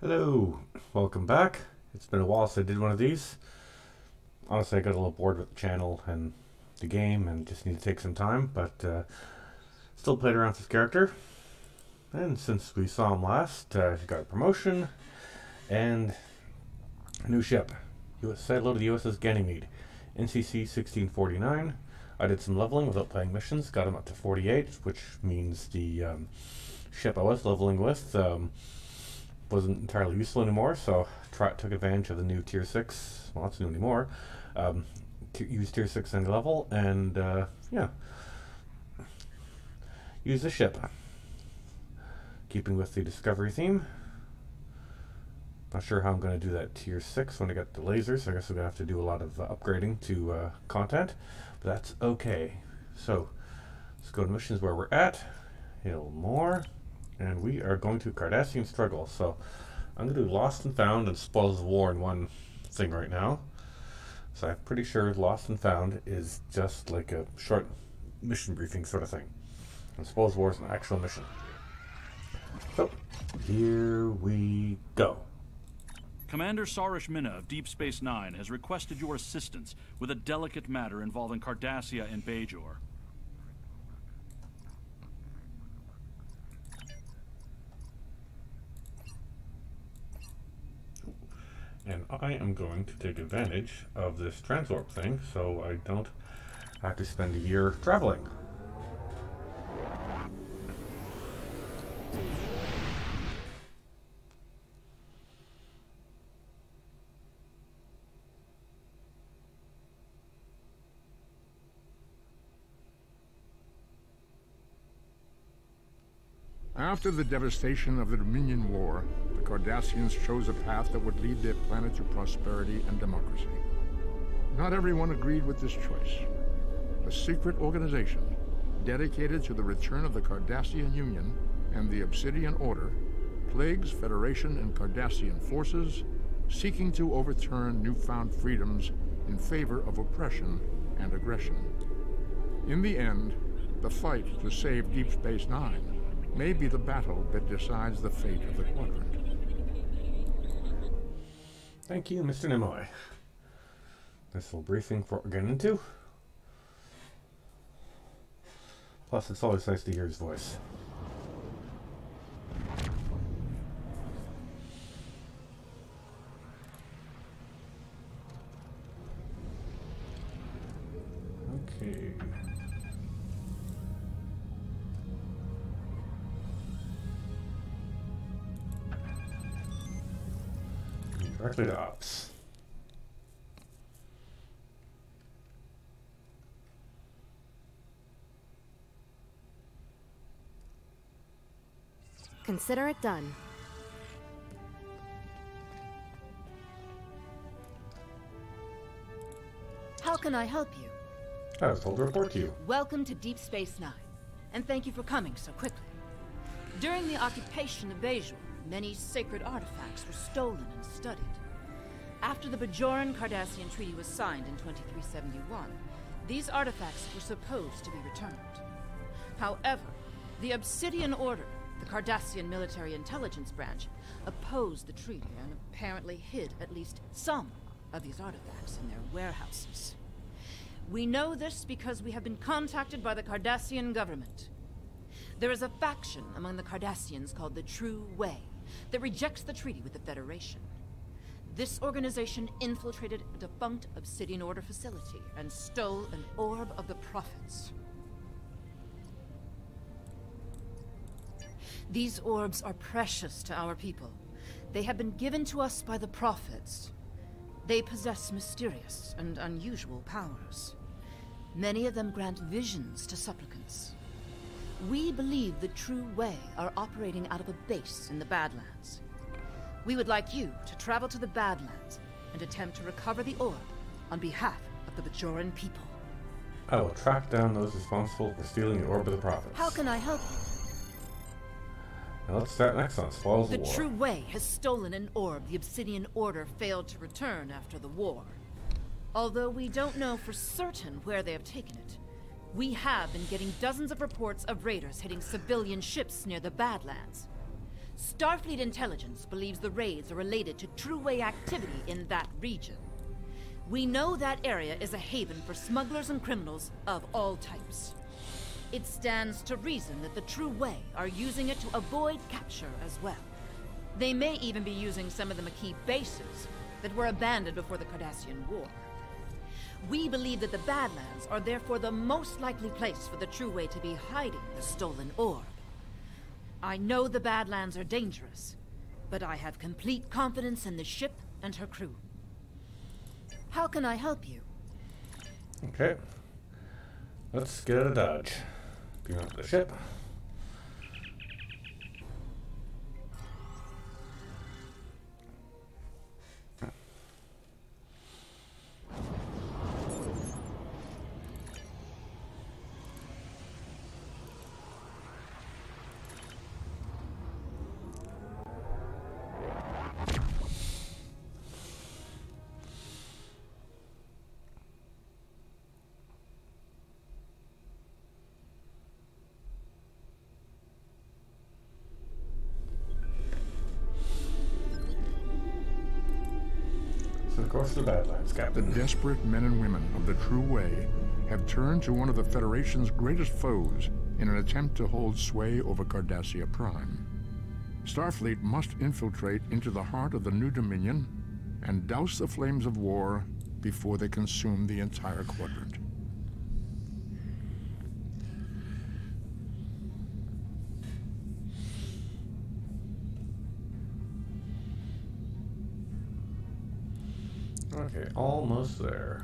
Hello, welcome back. It's been a while since I did one of these. Honestly, I got a little bored with the channel and the game and just need to take some time, but uh, still played around with this character. And since we saw him last, uh, he got a promotion and a new ship. US, said hello to the USS Ganymede, NCC 1649. I did some leveling without playing missions, got him up to 48, which means the um, ship I was leveling with um, wasn't entirely useful anymore, so try, took advantage of the new tier 6, well, it's new anymore, um, use tier 6 any level, and uh, yeah, use the ship. Keeping with the Discovery theme. Not sure how I'm going to do that tier 6 when I get the lasers, so I guess I'm going to have to do a lot of uh, upgrading to uh, content, but that's okay. So, let's go to missions where we're at, little more. And we are going to Cardassian Struggle. So I'm going to do Lost and Found and Spoils of War in one thing right now. So I'm pretty sure Lost and Found is just like a short mission briefing sort of thing. And Spoils of War is an actual mission. So here we go. Commander Sarish Minna of Deep Space Nine has requested your assistance with a delicate matter involving Cardassia and Bajor. And I am going to take advantage of this transwarp thing so I don't have to spend a year traveling. After the devastation of the Dominion War, the Cardassians chose a path that would lead their planet to prosperity and democracy. Not everyone agreed with this choice. A secret organization dedicated to the return of the Cardassian Union and the Obsidian Order plagues Federation and Cardassian forces, seeking to overturn newfound freedoms in favor of oppression and aggression. In the end, the fight to save Deep Space Nine may be the battle that decides the fate of the quadrant. Thank you, Mr. Nimoy. Nice little briefing for getting into. Plus, it's always nice to hear his voice. Directly to ops. Consider it done. How can I help you? I was told to report to you. Welcome to Deep Space Nine, and thank you for coming so quickly. During the occupation of Bajor, many sacred artifacts were stolen and studied. After the Bajoran Cardassian Treaty was signed in 2371, these artifacts were supposed to be returned. However, the Obsidian Order, the Cardassian military intelligence branch, opposed the treaty and apparently hid at least some of these artifacts in their warehouses. We know this because we have been contacted by the Cardassian government. There is a faction among the Cardassians called the True Way that rejects the treaty with the Federation. This organization infiltrated a defunct Obsidian Order facility and stole an Orb of the Prophets. These orbs are precious to our people. They have been given to us by the Prophets. They possess mysterious and unusual powers. Many of them grant visions to supplicants. We believe the True Way are operating out of a base in the Badlands. We would like you to travel to the Badlands and attempt to recover the orb on behalf of the Bajoran people. I will track down those responsible for stealing the Orb of the Prophets. How can I help you? Now let's start next on Spoils The of War. True Way has stolen an orb the Obsidian Order failed to return after the war. Although we don't know for certain where they have taken it, we have been getting dozens of reports of raiders hitting civilian ships near the Badlands. Starfleet intelligence believes the raids are related to True-Way activity in that region. We know that area is a haven for smugglers and criminals of all types. It stands to reason that the True-Way are using it to avoid capture as well. They may even be using some of the Maquis bases that were abandoned before the Cardassian War. We believe that the Badlands are therefore the most likely place for the True-Way to be hiding the stolen orb. I know the Badlands are dangerous, but I have complete confidence in the ship and her crew. How can I help you? Okay. Let's get of Dodge. Beam up the ship. The Badlands, The desperate men and women of the True Way have turned to one of the Federation's greatest foes in an attempt to hold sway over Cardassia Prime. Starfleet must infiltrate into the heart of the New Dominion and douse the flames of war before they consume the entire quadrant. Okay, almost there.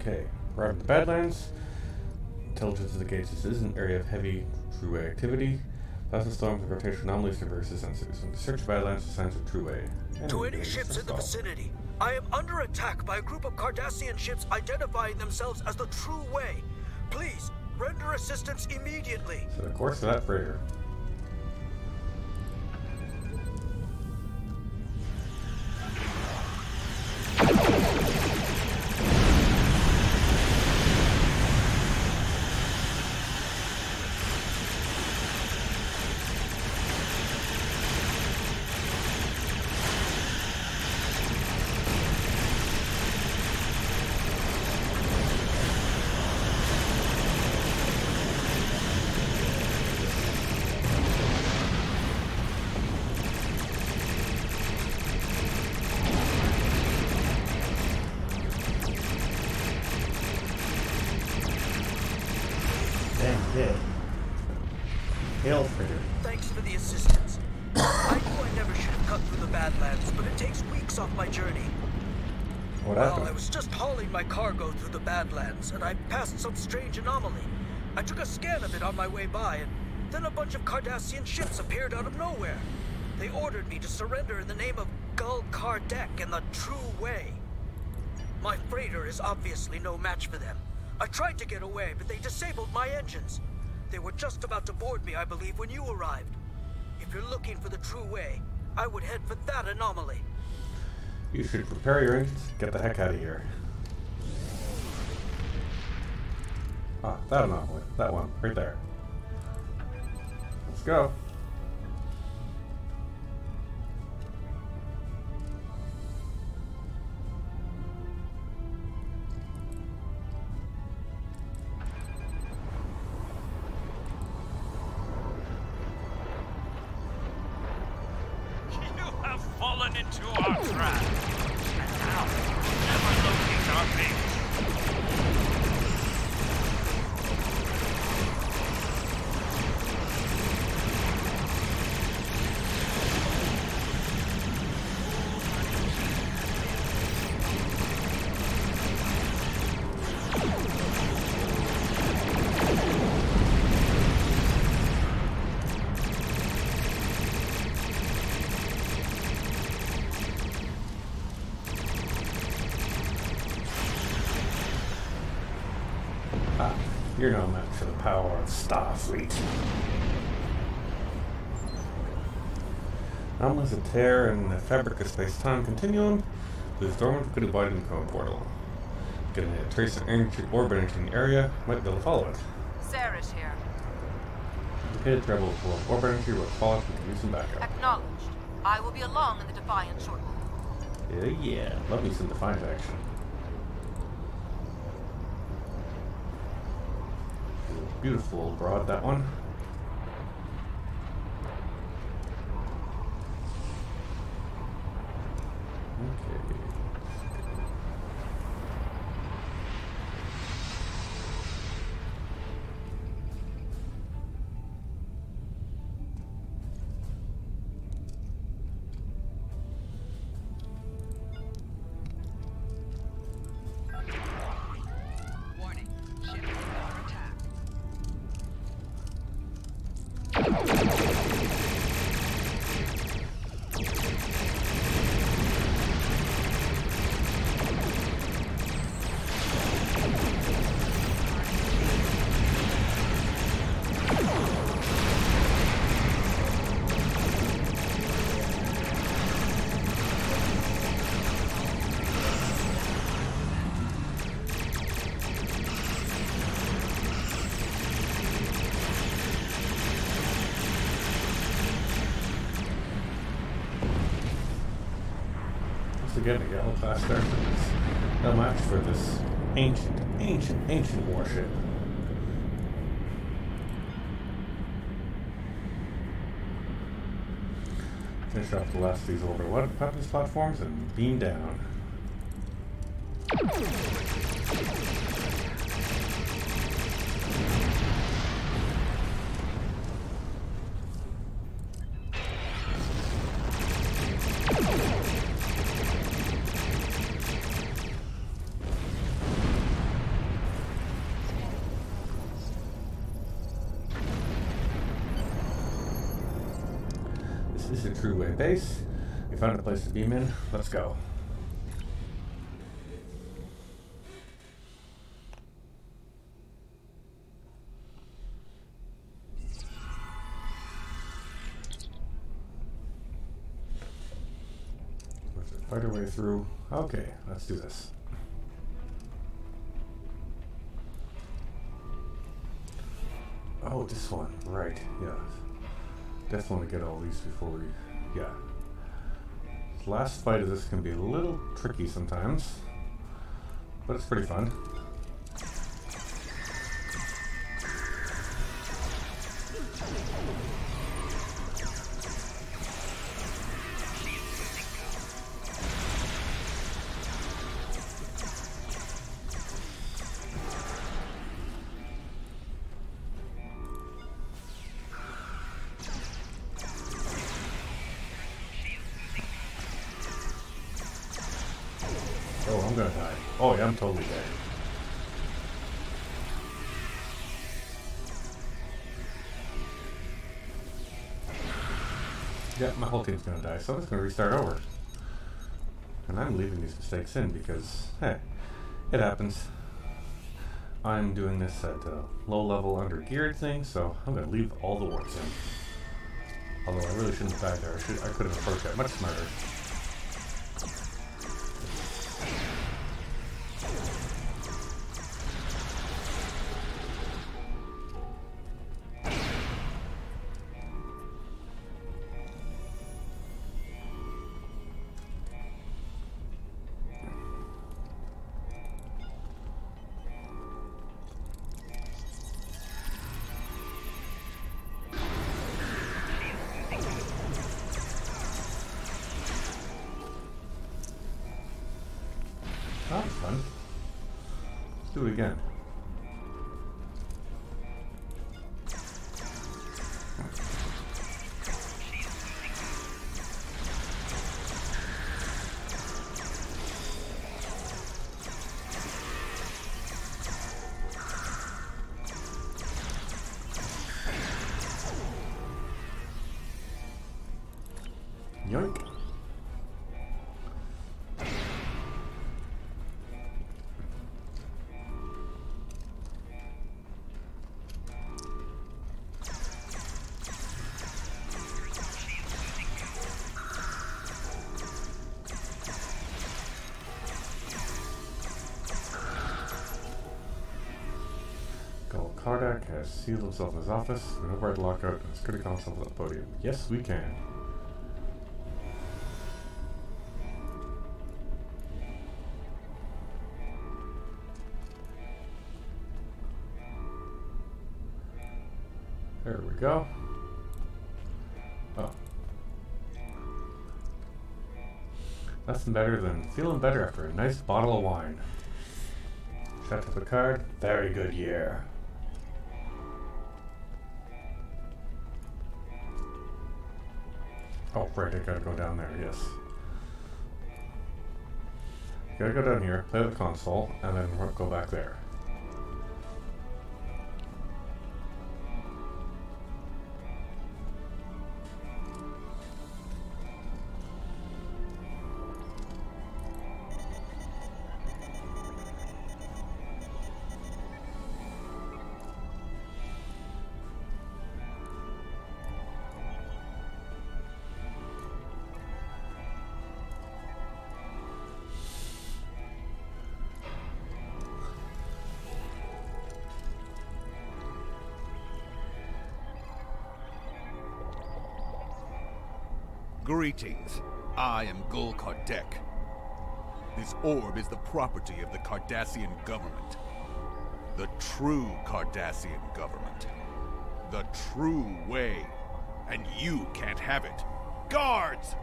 Okay, arrived at the Badlands. Intelligence indicates this is an area of heavy True-Way activity. Plasma storms and rotational anomalies to the sensors. You search Badlands for signs of True-Way. To any ships in the vicinity, I am under attack by a group of Cardassian ships identifying themselves as the True Way. Please, render assistance immediately. So the course of that freighter. Badlands, and I passed some strange anomaly. I took a scan of it on my way by, and then a bunch of Cardassian ships appeared out of nowhere. They ordered me to surrender in the name of Gul Kardec and the True Way. My freighter is obviously no match for them. I tried to get away, but they disabled my engines. They were just about to board me, I believe, when you arrived. If you're looking for the True Way, I would head for that anomaly. You should prepare your engines. Get the heck out of here. Ah, that anomaly. That one. Right there. Let's go. You have fallen into our trap. And now Ah, Anomalies of tear in the fabric of space-time continuum. This dormant could avoid in the cone portal. Getting a trace of energy orbiting in the area might be able to follow it. Sarah's here. Indicated travel for orb energy will follow if we can use some backup. Acknowledged. I will be along in the Defiant shortly. Yeah, yeah. Love me some Defiant action. Beautiful broad, that one. Again, a yellow class there. No match for this ancient, ancient, ancient warship. Finish off the last of these older weapons platforms and beam down. Place to beam in. Let's go. Fight our way through. Okay, let's do this. Oh, this one. Right, yeah. Definitely get all these before we. Yeah. Last fight of this can be a little tricky sometimes, but it's pretty fun. Yeah, I'm totally dead. Yeah, my whole team's gonna die, so I'm just gonna restart over. And I'm leaving these mistakes in because, hey, it happens. I'm doing this at a low level under geared thing, so I'm gonna leave all the warps in. Although I really shouldn't have died there. I, should, I could have approached that much smarter. Do it again. Has sealed himself in his office. We know where to lock out and security console at the podium. Yes, we can. There we go. Oh. Nothing better than feeling better after a nice bottle of wine. Shut up the card. Very good year. Oh, right, I gotta go down there, yes. Gotta go down here, play the console, and then go back there. Greetings. I am Gul Kardec. This orb is the property of the Cardassian government. The true Cardassian government. The true way. And you can't have it. Guards!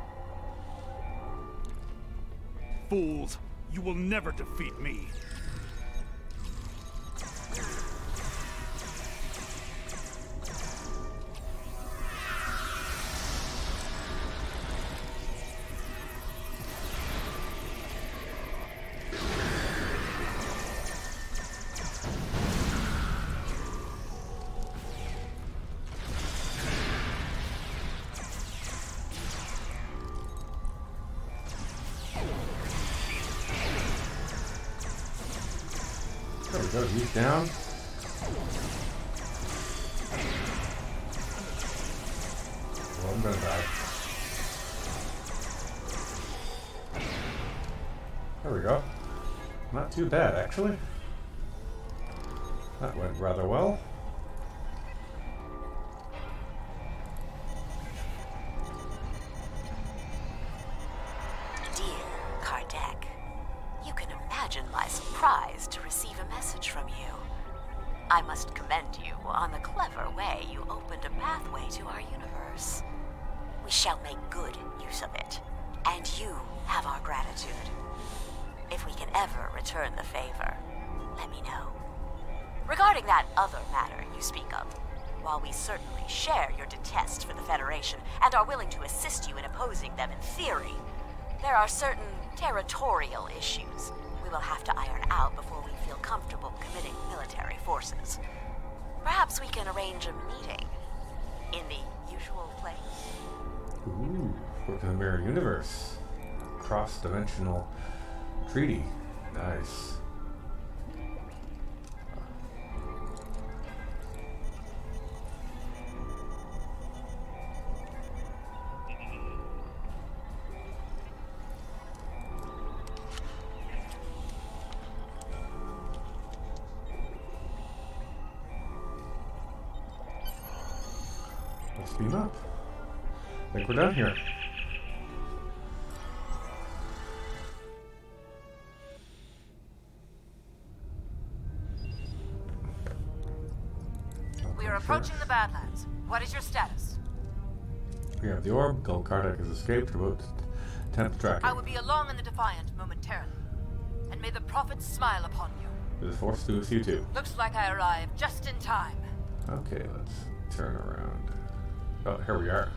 Fools, you will never defeat me. Down. I'm gonna die. There we go. Not too bad, actually. That went rather well. Are certain territorial issues we will have to iron out before we feel comfortable committing military forces. Perhaps we can arrange a meeting in the usual place. Ooh, the mirror universe. Cross-dimensional treaty. Nice. I we're done here. We are approaching the Badlands. What is your status? We have the orb. Gul Kardak has escaped. Remote temp tracking. I will be along in the Defiant momentarily. And may the prophets smile upon you. The force to you too. Looks like I arrived just in time. Okay, let's turn around. Oh, here we are.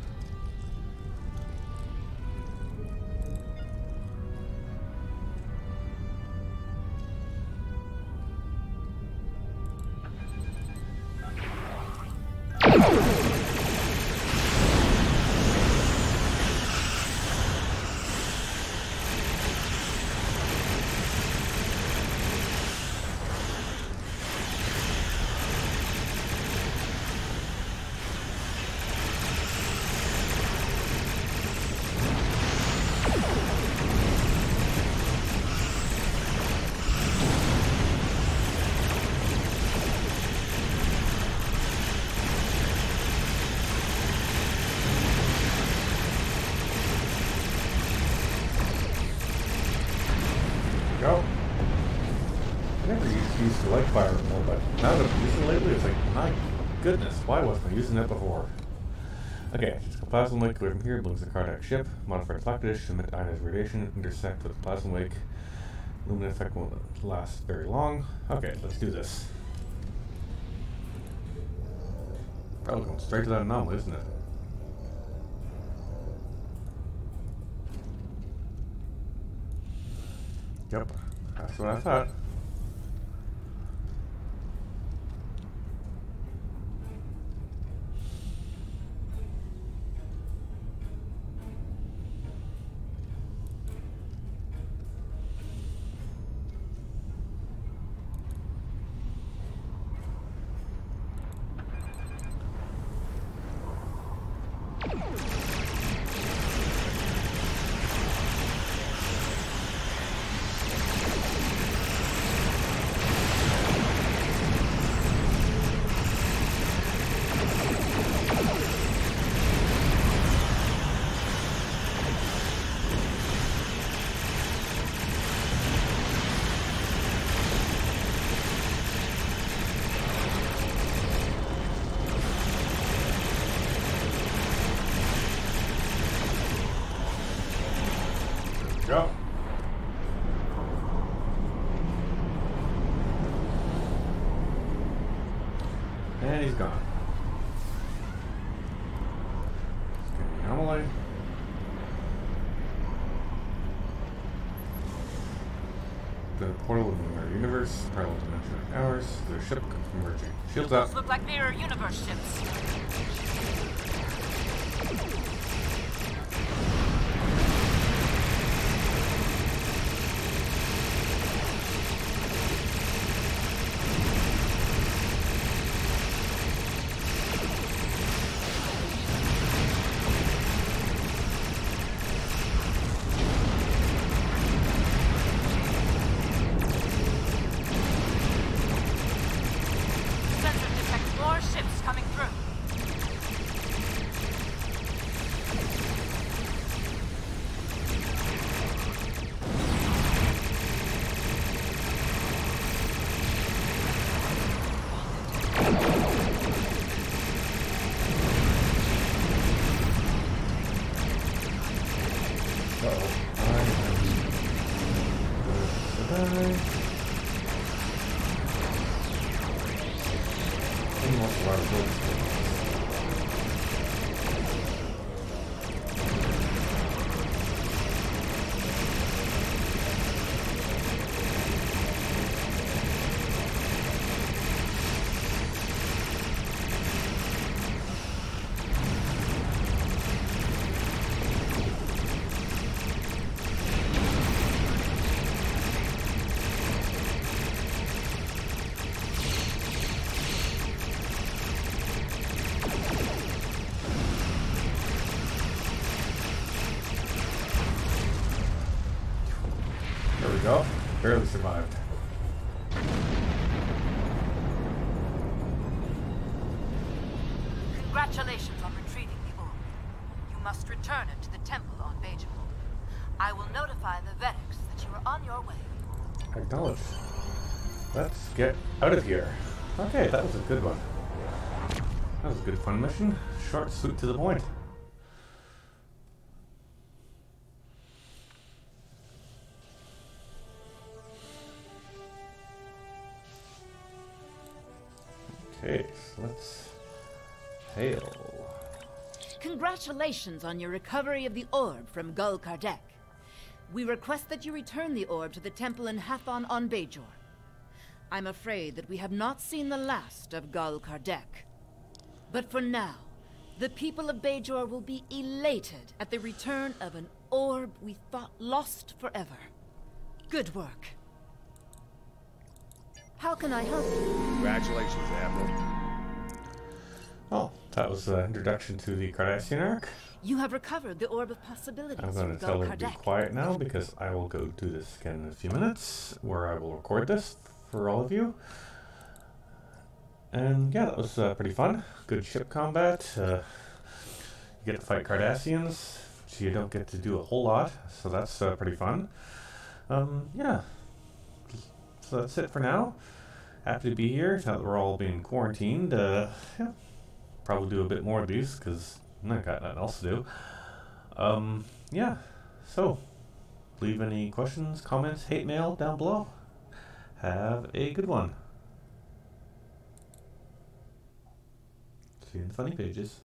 Why wasn't using it before? Okay, plasma wake away from here, brings the cardiac ship, modify flak dish, emit ionized radiation, intersect with plasma wake. Luminous effect won't last very long. Okay, let's do this. Probably going straight to that anomaly, isn't it? Yep, that's what I thought. Go. And he's gone. Scanning anomaly. The portal of the mirror universe, parallel dimension of ours, the ship converging. Shields up. Look like mirror universe ships. Vedics that you are on your way. Acknowledge. Let's get out of here. Okay, that was a good one. That was a good fun mission. Short, sweet, to the point. Okay, so let's hail. Congratulations on your recovery of the orb from Gul Kardec. We request that you return the orb to the temple in Hathon on Bajor. I'm afraid that we have not seen the last of Gul Kardec. But for now, the people of Bajor will be elated at the return of an orb we thought lost forever. Good work. How can I help you? Congratulations, Admiral. Oh, that was the introduction to the Cardassian arc. You have recovered the Orb of Possibilities I'm going to tell her to be quiet now because I will go do this again in a few minutes where I will record this for all of you. And yeah, that was uh, pretty fun. Good ship combat. Uh, you get to fight Cardassians, which you don't get to do a whole lot, so that's uh, pretty fun. Um, yeah. so that's it for now. Happy to be here now that we're all being quarantined. Uh, yeah, probably do a bit more of these because I got nothing else to do. Um, yeah, so leave any questions, comments, hate mail down below. Have a good one. See you in the funny pages.